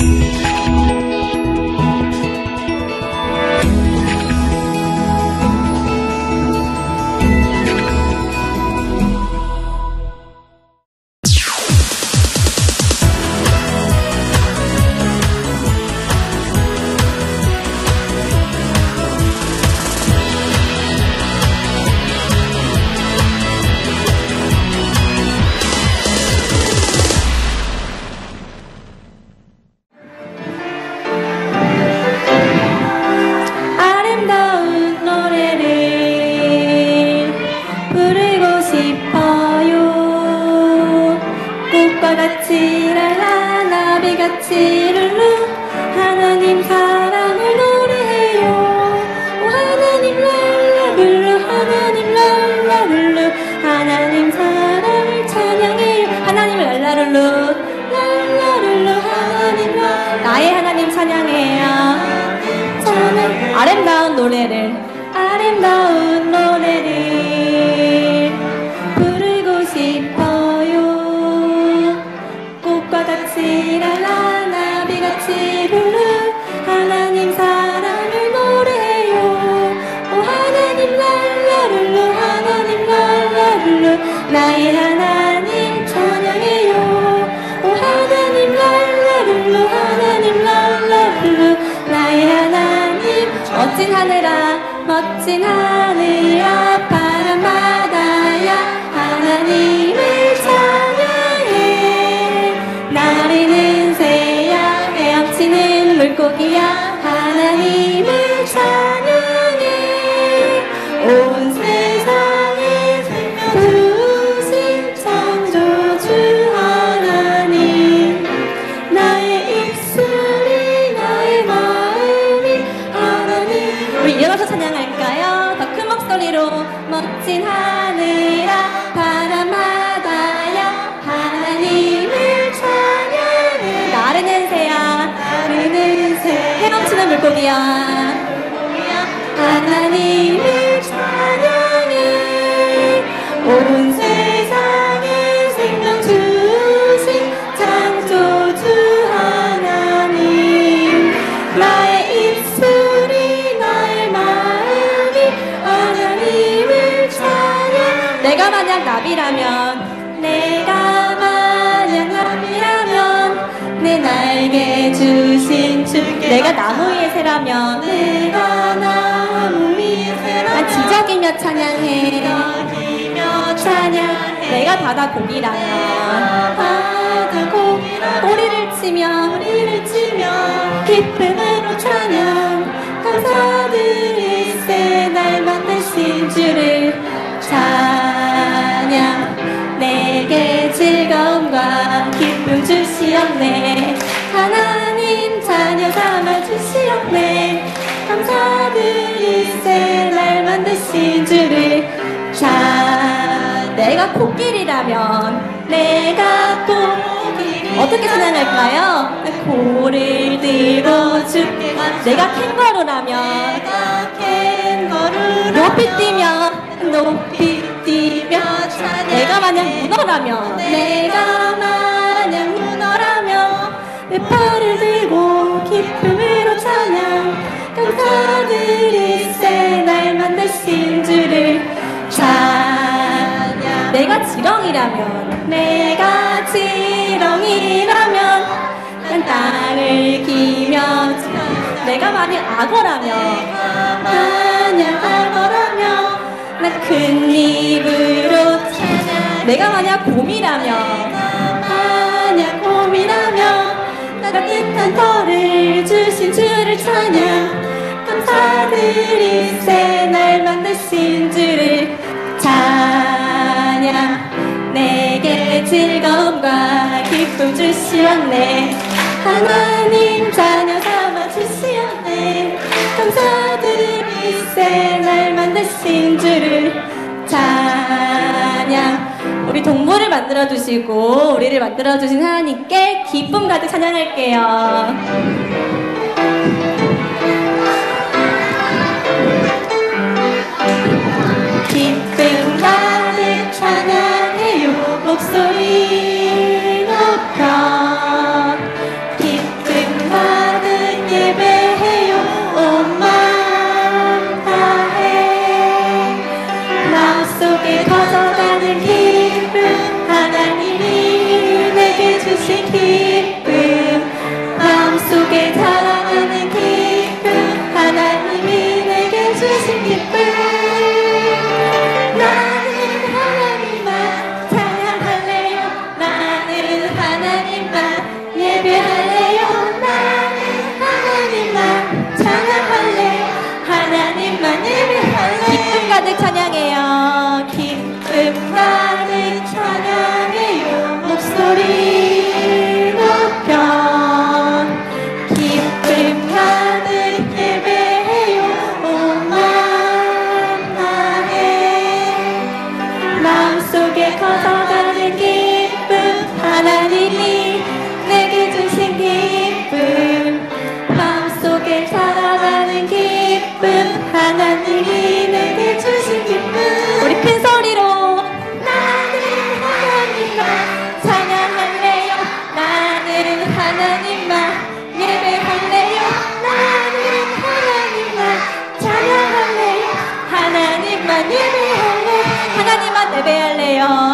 아름 꽃과 같이 랄라. 나비 같이 룰루. 하나님 사랑을 노래해요. 오 하나님 랄라 룰루 하나님 랄라 룰루. 하나님 사랑을 찬양해요. 하나님을 랄라 룰루. 랄라 룰루 하나님 랄라 나의 하나님 찬양해요. 저는 아름다운 노래를 아름다운 나의 하나님 찬양해요. 오 하나님 랄라 룰루 하나님 랄라 룰루. 나의 하나님 멋진 하늘아 멋진 하늘아 파 소리로 멋진 하늘아 바다야 하나님을 찬양해. 나르는 새야 나르는 새 헤엄치는 물고기야. 하나님을 주신 주 내가 나무 위에 새라면 내가 나무 위에 새라면 난 지저귀며 찬양해 지저귀며 찬양해 내가 바다 고기라면 바다 고기라면 꼬리를 치며 꼬리를 치며 기쁨으로 찬양. 감사드리세 날 만드신 주를 찬양. 내게 즐거움과 기쁨 삼아 주시었 네 감사드리세 날 만드신 주를. 찬 내가 코끼리라면 내가 코끼리. 어떻게 찬양할까요? 고를 들고 죽게. 내가 캥거루라면 내가 캥거루 높이 뛰며 높이 뛰며 내가 만약 문어라면. 내가 만약 문어라면 내 팔을 들고 기쁨 감사드리세 날 만드신 주를 찬양. 내가 지렁이라면 내가 지렁이라면 난 땅을 기며 내가 만약 악어라면 만약 악어라면 나큰 입으로 찬양. 내가 만약 곰이라면 만약 곰이라면 나 따뜻한 털을 주신 주를 찬양 감사드리세 날 만드신 주를 찬양. 내게 즐거움과 기쁨 주시었네. 하나님 자녀 삼아 주시었네. 감사드리세 날 만드신 주를 찬양. 우리 동물을 만들어 주시고 우리를 만들어 주신 하나님께 기쁨 가득 찬양할게요. 예배할래요? 나는 하나님만 찬양할래요? 하나님만 예배할래요 하나님만 예배할래요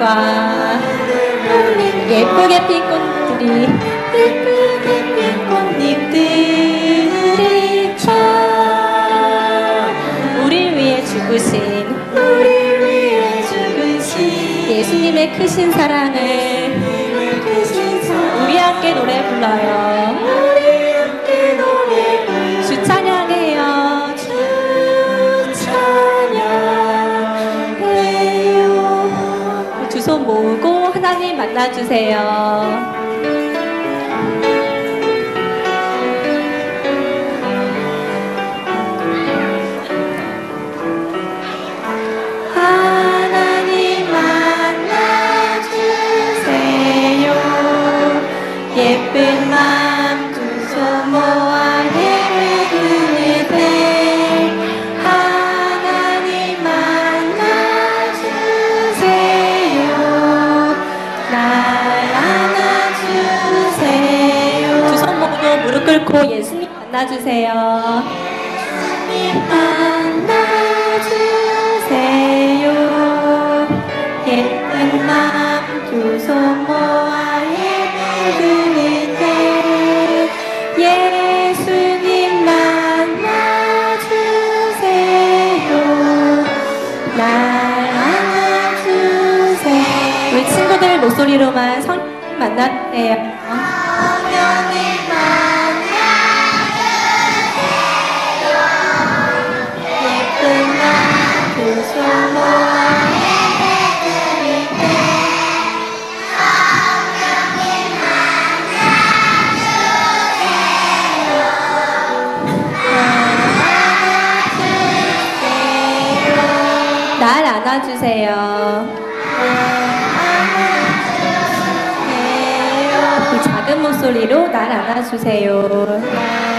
별님과 예쁘게 핀 꽃들이 예쁘게 핀 꽃잎들이 참 우릴 위해 죽으신 우릴 위해 죽으신 예수님의 크신 사랑을 우리 함께 노래 불러요 만나주세요 만나주세요. 만나주세요. 예쁜 맘두손 모아 예배 드릴 때 예수님 만나주세요. 날 안아주세요. 우리 친구들 목소리로만 성 만나세요 안아주세요. 이 작은 목소리로. 날 안아주세요.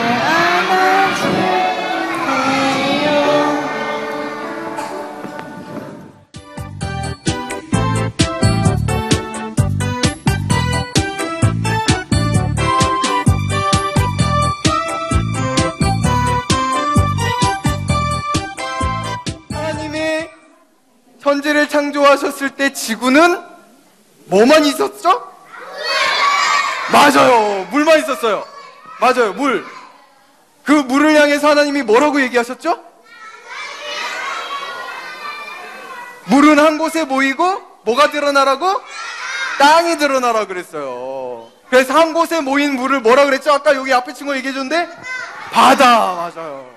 창조하셨을 때 지구는 뭐만 있었죠? 맞아요. 물만 있었어요. 맞아요. 물. 그 물을 향해서 하나님이 뭐라고 얘기하셨죠? 물은 한 곳에 모이고 뭐가 드러나라고? 땅이 드러나라 그랬어요. 그래서 한 곳에 모인 물을 뭐라 그랬죠? 아까 여기 앞에 친구 얘기해 줬는데 바다 맞아요.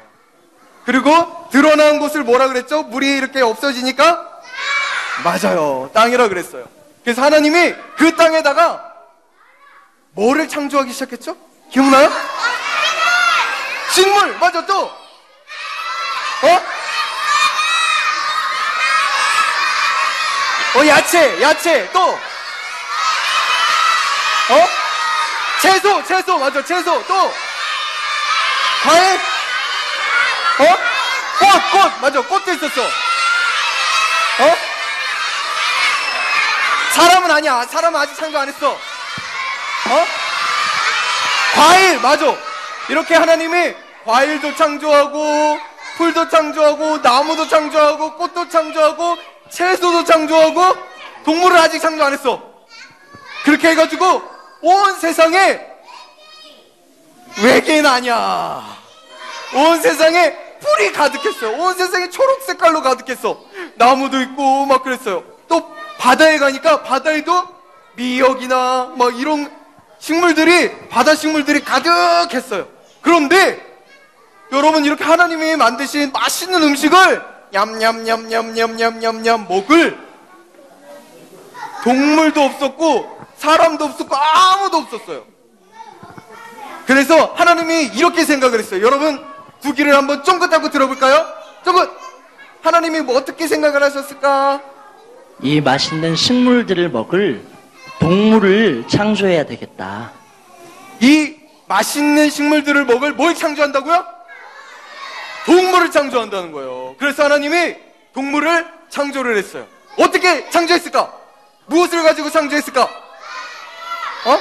그리고 드러난 곳을 뭐라 그랬죠? 물이 이렇게 없어지니까 맞아요. 땅이라 그랬어요. 그래서 하나님이 그 땅에다가 뭐를 창조하기 시작했죠? 기억나요? 식물 맞아 또 어? 어 야채 야채 또 어? 채소 채소 맞아 채소 또 과일 어? 꽃, 꽃, 맞아, 꽃도 있었어. 어? 사람은 아니야. 사람은 아직 창조 안 했어. 어? 과일, 맞아. 이렇게 하나님이 과일도 창조하고, 풀도 창조하고, 나무도 창조하고, 꽃도 창조하고, 채소도 창조하고, 동물을 아직 창조 안 했어. 그렇게 해가지고, 온 세상에 외계인 아니야. 온 세상에 풀이 가득했어요. 온 세상에 초록 색깔로 가득했어. 나무도 있고 막 그랬어요. 또 바다에 가니까 바다에도 미역이나 막 이런 식물들이 바다 식물들이 가득했어요. 그런데 여러분 이렇게 하나님이 만드신 맛있는 음식을 냠냠냠냠냠냠냠냠 먹을 동물도 없었고 사람도 없었고 아무도 없었어요. 그래서 하나님이 이렇게 생각을 했어요. 여러분 두 귀를 한번 쫑긋하고 들어볼까요? 쫑긋! 하나님이 뭐 어떻게 생각을 하셨을까? 이 맛있는 식물들을 먹을 동물을 창조해야 되겠다. 이 맛있는 식물들을 먹을 뭘 창조한다고요? 동물을 창조한다는 거예요. 그래서 하나님이 동물을 창조를 했어요. 어떻게 창조했을까? 무엇을 가지고 창조했을까? 어?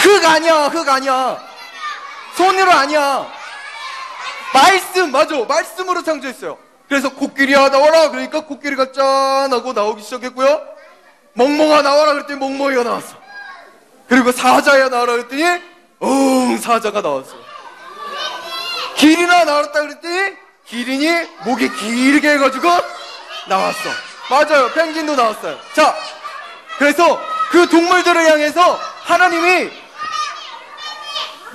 흙 아니야, 흙 아니야. 손으로 아니야. 말씀, 맞아. 말씀으로 창조했어요. 그래서 코끼리야 나와라. 그러니까 코끼리가 짠 하고 나오기 시작했고요. 멍멍아 나와라. 그랬더니 멍멍이가 나왔어. 그리고 사자야 나와라. 그랬더니 응, 사자가 나왔어요. 기린아 나왔다 그랬더니 기린이 목이 길게 해가지고 나왔어. 맞아요. 펭귄도 나왔어요. 자, 그래서 그 동물들을 향해서 하나님이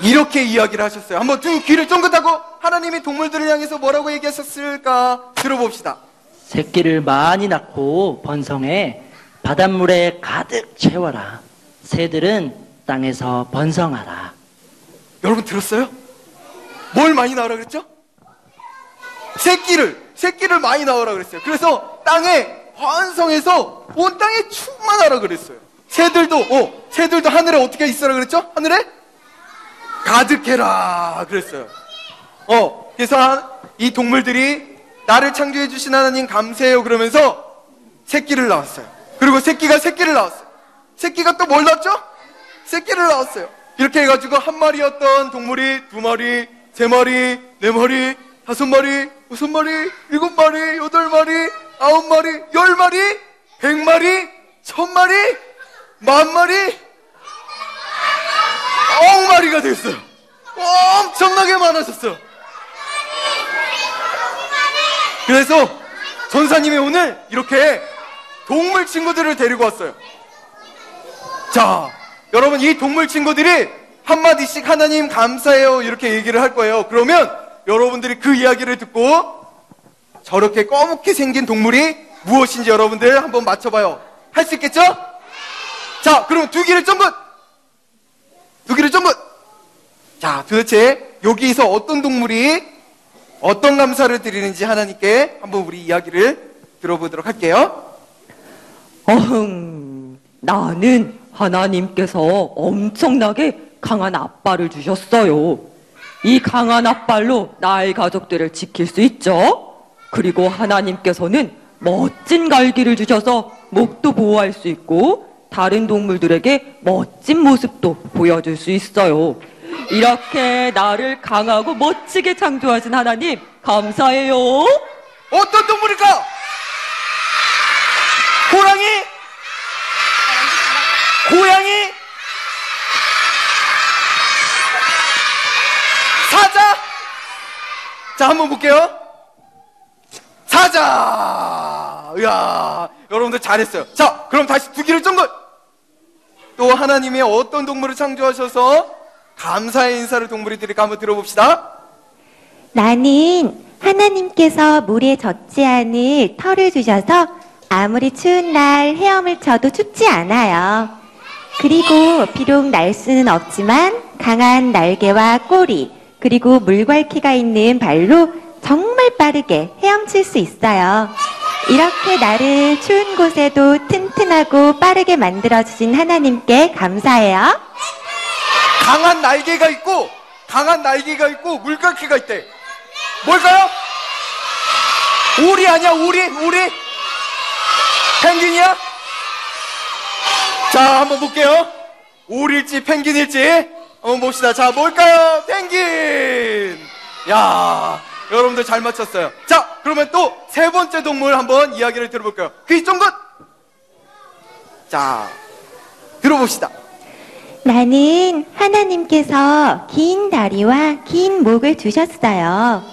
이렇게 이야기를 하셨어요. 한번 쭉 귀를 쫑긋하고 하나님이 동물들을 향해서 뭐라고 얘기하셨을까 들어봅시다. 새끼를 많이 낳고 번성해 바닷물에 가득 채워라. 새들은 땅에서 번성하라. 여러분 들었어요? 뭘 많이 나오라 그랬죠? 새끼를 새끼를 많이 나오라 그랬어요. 그래서 땅에 환성해서 온 땅에 충만하라 그랬어요. 새들도 어 새들도 하늘에 어떻게 있어라 그랬죠? 하늘에 가득해라 그랬어요. 어 그래서 한- 이 동물들이 나를 창조해 주신 하나님 감사해요 그러면서 새끼를 낳았어요. 그리고 새끼가 새끼를 낳았어요. 새끼가 또 뭘 낳았죠? 새끼를 낳았어요. 이렇게 해가지고 한 마리였던 동물이 두 마리, 세 마리, 네 마리, 다섯 마리, 여섯 마리, 일곱 마리, 여덟 마리, 아홉 마리, 열 마리, 백 마리, 천 마리, 만 마리, 억 마리가 됐어요. 엄청나게 많아졌어요. 그래서 전사님이 오늘 이렇게 동물 친구들을 데리고 왔어요. 자, 여러분 이 동물 친구들이 한마디씩 하나님 감사해요 이렇게 얘기를 할 거예요. 그러면 여러분들이 그 이야기를 듣고 저렇게 검게 생긴 동물이 무엇인지 여러분들 한번 맞춰봐요. 할 수 있겠죠? 자, 그럼 두 귀를 쫑긋! 두 귀를 쫑긋! 자, 도대체 여기서 어떤 동물이 어떤 감사를 드리는지 하나님께 한번 우리 이야기를 들어보도록 할게요. 어흥, 나는 하나님께서 엄청나게 강한 앞발을 주셨어요. 이 강한 앞발로 나의 가족들을 지킬 수 있죠. 그리고 하나님께서는 멋진 갈기를 주셔서 목도 보호할 수 있고 다른 동물들에게 멋진 모습도 보여줄 수 있어요. 이렇게 나를 강하고 멋지게 창조하신 하나님 감사해요. 어떤 동물일까? 호랑이? 고양이? 사자? 자, 한번 볼게요. 사자! 이야, 여러분들 잘했어요. 자, 그럼 다시 두 귀를 쫑긋! 또 하나님이 어떤 동물을 창조하셔서 감사의 인사를 동물이 드릴까 한번 들어봅시다. 나는 하나님께서 물에 젖지 않을 털을 주셔서 아무리 추운 날 헤엄을 쳐도 춥지 않아요. 그리고 비록 날 수는 없지만 강한 날개와 꼬리, 그리고 물갈퀴가 있는 발로 정말 빠르게 헤엄칠 수 있어요. 이렇게 나를 추운 곳에도 튼튼하고 빠르게 만들어주신 하나님께 감사해요. 강한 날개가 있고 강한 날개가 있고 물갈퀴가 있대. 뭘까요? 오리 아니야 오리 오리 펭귄이야? 자 한번 볼게요. 오리일지 펭귄일지 한번 봅시다. 자 뭘까요? 펭귄. 야 여러분들 잘 맞췄어요. 자 그러면 또 세 번째 동물 한번 이야기를 들어볼까요? 귀 쫑긋. 자 들어봅시다. 나는 하나님께서 긴 다리와 긴 목을 주셨어요.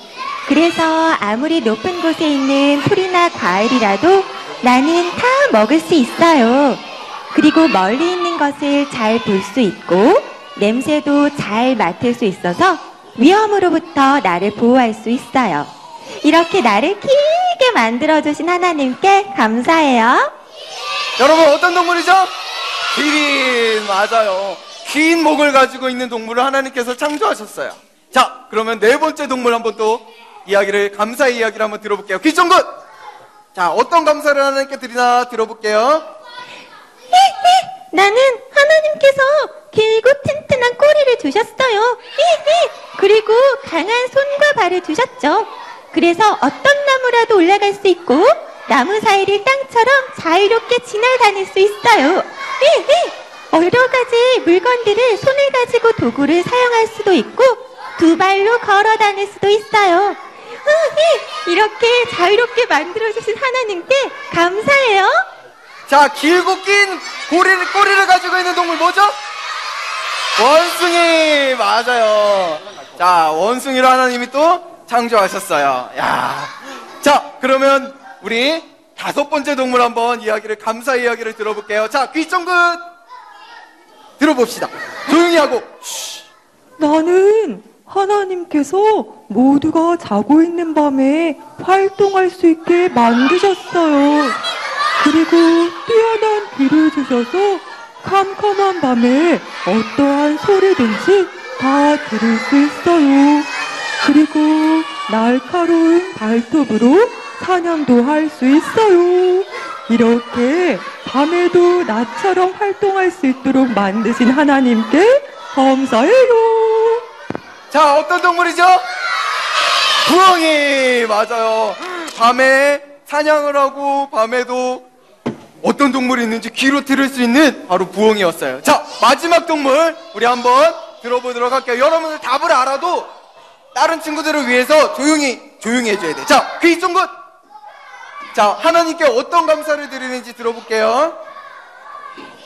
그래서 아무리 높은 곳에 있는 풀이나 과일이라도 나는 다 먹을 수 있어요. 그리고 멀리 있는 것을 잘 볼 수 있고 냄새도 잘 맡을 수 있어서 위험으로부터 나를 보호할 수 있어요. 이렇게 나를 길게 만들어주신 하나님께 감사해요. 여러분 어떤 동물이죠? 기린 맞아요. 긴 목을 가지고 있는 동물을 하나님께서 창조하셨어요. 자, 그러면 네 번째 동물 한번 또 이야기를 감사의 이야기를 한번 들어볼게요. 귀정군. 자, 어떤 감사를 하나님께 드리나 들어볼게요. 나는 하나님께서 길고 튼튼한 꼬리를 주셨어요. 히히. 그리고 강한 손과 발을 주셨죠. 그래서 어떤 나무라도 올라갈 수 있고 나무 사이를 땅처럼 자유롭게 지날 다닐 수 있어요. 히히. 여러 가지 물건들을 손을 가지고 도구를 사용할 수도 있고 두 발로 걸어 다닐 수도 있어요. 히히. 이렇게 자유롭게 만들어주신 하나님께 감사해요. 자, 길고 긴 꼬리를, 꼬리를 가지고 있는 동물 뭐죠? 원숭이! 맞아요. 자, 원숭이를 하나님이 또 창조하셨어요. 야. 자, 그러면 우리 다섯 번째 동물 한번 이야기를, 감사 이야기를 들어볼게요. 자, 귀 쫑긋! 들어봅시다. 조용히 하고. 나는 하나님께서 모두가 자고 있는 밤에 활동할 수 있게 만드셨어요. 그리고 뛰어난 귀를 주셔서 캄캄한 밤에 어떠한 소리든지 다 들을 수 있어요. 그리고 날카로운 발톱으로 사냥도 할 수 있어요. 이렇게 밤에도 나처럼 활동할 수 있도록 만드신 하나님께 감사해요. 자, 어떤 동물이죠? 부엉이! 맞아요. 밤에 사냥을 하고 밤에도 어떤 동물이 있는지 귀로 들을 수 있는 바로 부엉이였어요. 자, 마지막 동물 우리 한번 들어보도록 할게요. 여러분들 답을 알아도 다른 친구들을 위해서 조용히 조용히 해줘야 돼. 자, 귀 쫑긋. 자, 하나님께 어떤 감사를 드리는지 들어볼게요.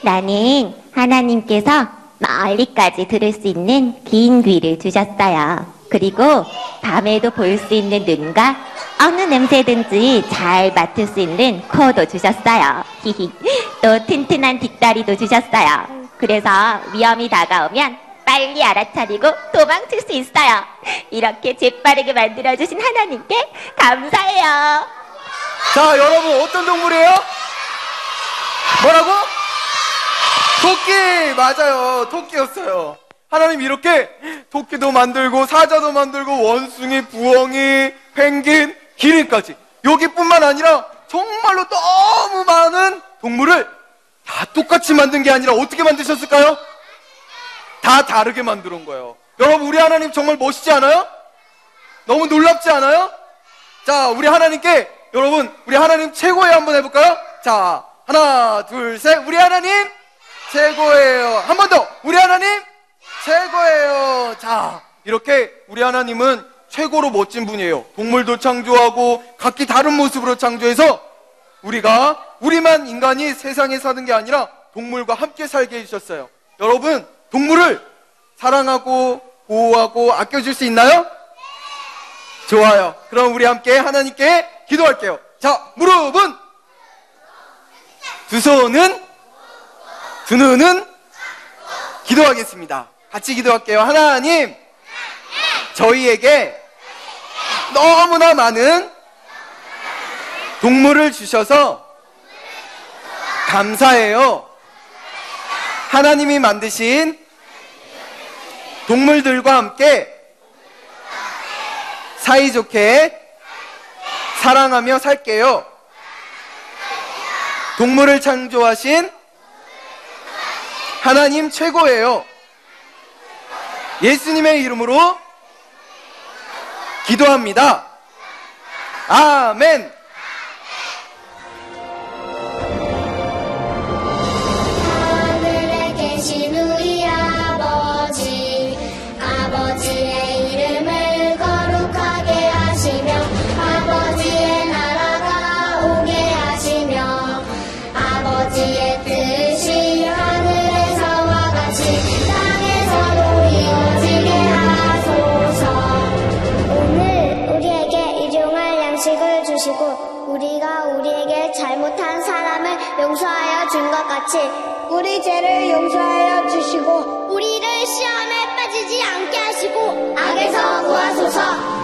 나는 하나님께서 멀리까지 들을 수 있는 긴 귀를 주셨어요. 그리고 밤에도 볼 수 있는 눈과 어느 냄새든지 잘 맡을 수 있는 코도 주셨어요. 히히. 또 튼튼한 뒷다리도 주셨어요. 그래서 위험이 다가오면 빨리 알아차리고 도망칠 수 있어요. 이렇게 재빠르게 만들어주신 하나님께 감사해요. 자, 여러분 어떤 동물이에요? 뭐라고? 토끼 맞아요. 토끼였어요. 하나님 이렇게 토끼도 만들고 사자도 만들고 원숭이, 부엉이, 펭귄, 기린까지 여기뿐만 아니라 정말로 너무 많은 동물을 다 똑같이 만든 게 아니라 어떻게 만드셨을까요? 다 다르게 온 거예요. 여러분 우리 하나님 정말 멋있지 않아요? 너무 놀랍지 않아요? 자, 우리 하나님께 여러분 우리 하나님 최고예요 한번 해볼까요? 자, 하나, 둘, 셋. 우리 하나님 최고예요. 한 번 더. 우리 하나님 최고예요. 자, 이렇게 우리 하나님은 최고로 멋진 분이에요. 동물도 창조하고 각기 다른 모습으로 창조해서 우리가 우리만 인간이 세상에 사는 게 아니라 동물과 함께 살게 해주셨어요. 여러분, 동물을 사랑하고 보호하고 아껴줄 수 있나요? 좋아요. 그럼 우리 함께 하나님께 기도할게요. 자, 무릎은 두 손은 두 눈은 기도하겠습니다. 같이 기도할게요. 하나님, 저희에게 너무나 많은 동물을 주셔서 감사해요. 하나님이 만드신 동물들과 함께 사이좋게 사랑하며 살게요. 동물을 창조하신 하나님 최고예요. 예수님의 이름으로 기도합니다. 아멘. 같이 우리 죄를 용서하여 주시고 우리를 시험에 빠지지 않게 하시고 악에서 구하소서